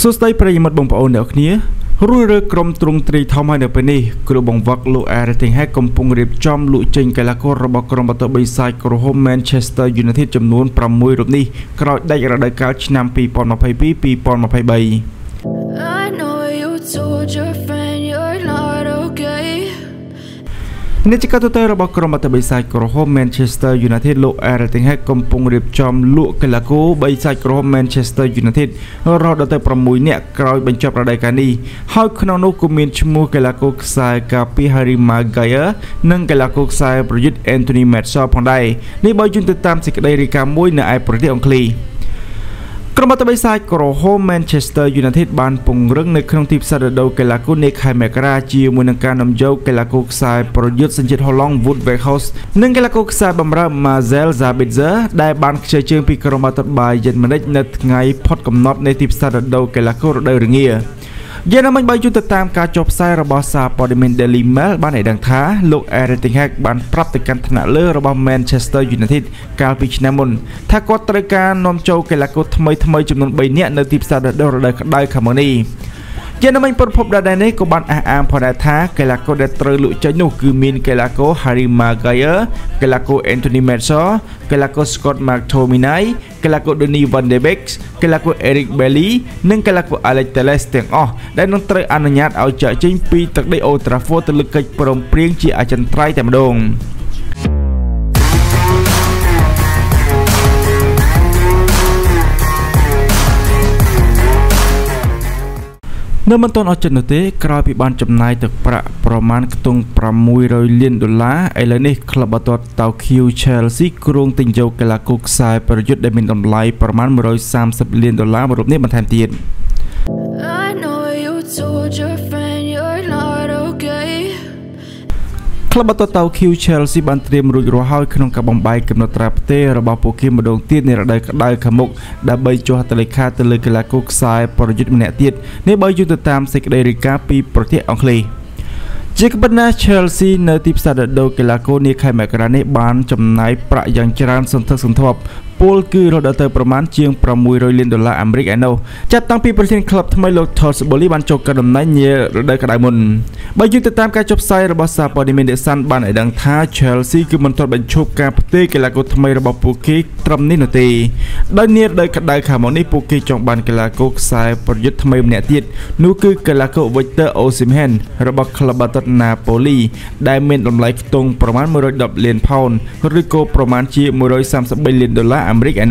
សួស្តីប្រិយមិត្តបងប្អូនអ្នកគ្នារួចរើក្រុមទ្រង់ទ្រីធំហើយនៅពេលនេះគ្រូបង្វឹកលោក Everything Hack កំពុងរៀបចំលក់ចេញកីឡាកររបស់ក្រុមបាល់ទាត់បិសាចក្រុម Manchester United ចំនួន6រូបនេះក្រោយដាច់រដូវកាលឆ្នាំ2022-2023 នកចកាទូតរបស់ក្រុមបាល់ទាត់បិសាចក្រុម Manchester United លោក Everything Hack កំពុងរៀបចំលក់កីឡាករបិសាចក្រុម Manchester United រហូតដល់ទៅ6នាក់ក្រោយបញ្ចប់រដូវកាលនេះហើយក្នុងនោះក៏មានឈ្មោះកីឡាករខ្សែការពារ Harry Maguire និងកីឡាករខ្សែប្រយុទ្ធ Anthony Martial ផងដែរនេះបើយោងទៅតាមសេចក្តីរាយការណ៍មួយនៅឯប្រទេសអង់គ្លេស ក្រុមបាល់ទះបិសាចក្រហម Manchester United បានពង្រឹងនៅក្នុងទីផ្សាររដូវកីឡាករនាខែមករាជាមួយនឹងការនាំយកកីឡាករខ្សែប្រយុទ្ធសញ្ជាតិហូឡុង Wout Weghorst និងកីឡាករខ្សែបម្រើ Marcel Sabitzer ដែលបានខ្ចីជើងពីក្រុមបាល់ទះ Bayern Munich នៅថ្ងៃផុតកំណត់នៃទីផ្សាររដូវកីឡាកររដូវរងា យ៉ាងណាមិញបើយល់ទៅតាមការចុះផ្សាយរបស់សារព័ត៌មាន Daily Mail បានឲ្យដឹងថាលោក Erik ten Hag បានប្រាប់ទៅកាន់ថ្នាក់លើរបស់ Manchester United កាលពីឆ្នាំមុនថាគាត់ត្រូវការនាំចូលកីឡាករថ្មីថ្មីចំនួន3នាក់នៅទីផ្សាររដូវក្តៅខាងមុខនេះ យ៉ាងណាមិញប្រភពដដែលនេះក៏បានអះអាងផងដែរថាកីឡាករដែលត្រូវលក់ចេញនោះគឺមានកីឡាករ Harry Maguire កីឡាករ Anthony Martial កីឡាករ Scott McTominay កីឡាករ Donny van de Beek កីឡាករ Eric Bailly និងកីឡាករ Alex Telles ទាំងអស់ដែលនឹងត្រូវអនុញ្ញាតឲ្យចាក់ចេញពីទឹកដី Old Trafford ទៅលើកិច្ចព្រមព្រៀងជាអចិន្ត្រៃយ៍តែម្ដង នៅមិនទាន់អស់ចិត្តនោះទេក្រោយពីបានចំណាយទឹកប្រាក់ប្រមាណខ្ទង់600លានដុល្លារឥឡូវនេះក្លឹបបាល់ទាត់ Tokyo Chelsea គ្រោងទិញយកកីឡាករខ្សែប្រយុទ្ធដែលមានតម្លៃប្រមាណ130លានដុល្លារមួយរូបនេះបន្ថែមទៀត I know you told your friend ក្លឹបបាល់ទាត់ Tokyo Chelsea បានត្រៀមរួចរាល់ហើយក្នុងការបំបែកកំណត់ត្រាផ្ទេររបស់ពួកគេម្ដងទៀតនៅរដូវក្តៅខាងមុខដើម្បីចុះហត្ថលេខាទៅលើកីឡាករខ្សែប្រយុទ្ធម្នាក់ទៀតនេះបើយោងទៅតាមសេចក្តីរាយការណ៍ពីប្រទេសអង់គ្លេសជាក្បិតណា Chelsea នៅទីផ្សារដូរកីឡាករនាខែមករានេះបានចំណាយប្រាក់យ៉ាងច្រើនសន្ធឹកសន្ធាប់ ពលគឺរហូតដល់ទៅប្រមាណជាង600លានដុល្លារអាមេរិកឯណោះចាត់តាំងពីប្រធានក្លឹបថ្មីលោក Todd Boehly បានចូលកាន់តំណែងនារដូវក្តៅមុនបើយោងទៅតាមការចុះផ្សាយរបស់សារព័ត៌មាន The Sun បានឲ្យដឹងថា Chelsea គឺមិនទាន់បញ្ឈប់ការផ្ទេរកីឡាករថ្មីរបស់ពួកគេត្រឹមនេះនោះទេដោយនារដូវក្តៅខាងមុខនេះពួកគេចង់បានកីឡាករខ្សែប្រយុទ្ធថ្មីម្នាក់ទៀតនោះគឺកីឡាករ Victor Osimhen របស់ក្លឹបបាល់ទាត់ Napoli ដែលមានតម្លៃខ្ទង់ប្រមាណ110លានផោនឬក៏ប្រមាណជា133លានដុល្លារអាមេរិកឯ